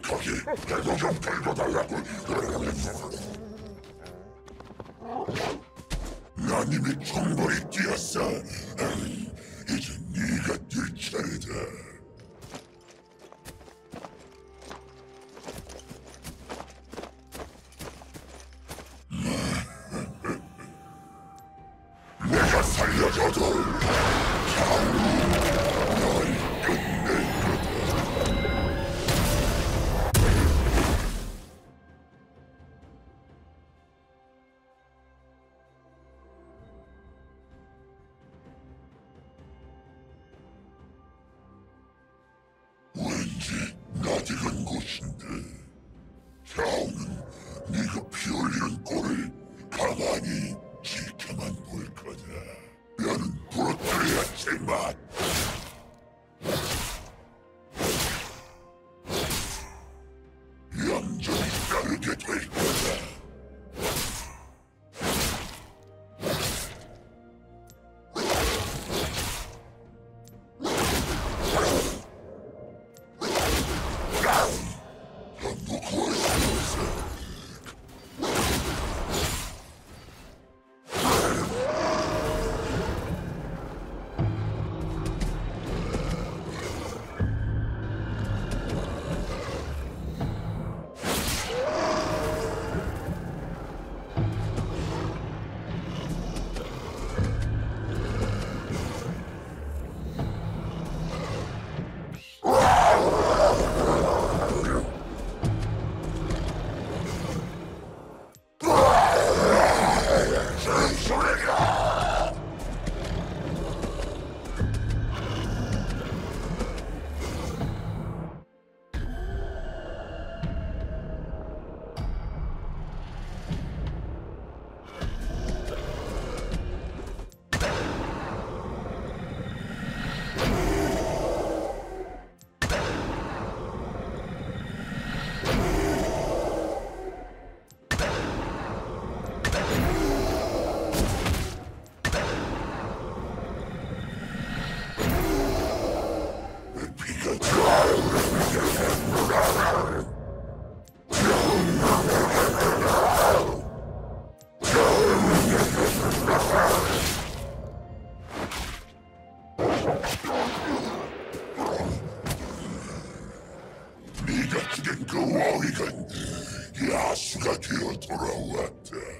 거기. 내도 좀 긁어달라고 난 이미 충분히 뛰었어. 이제 네가 뛸 차례다. 내가 살려줘도 겨우 take. 네 같은 게 그 왕이 간 야수가 되어 돌아왔다.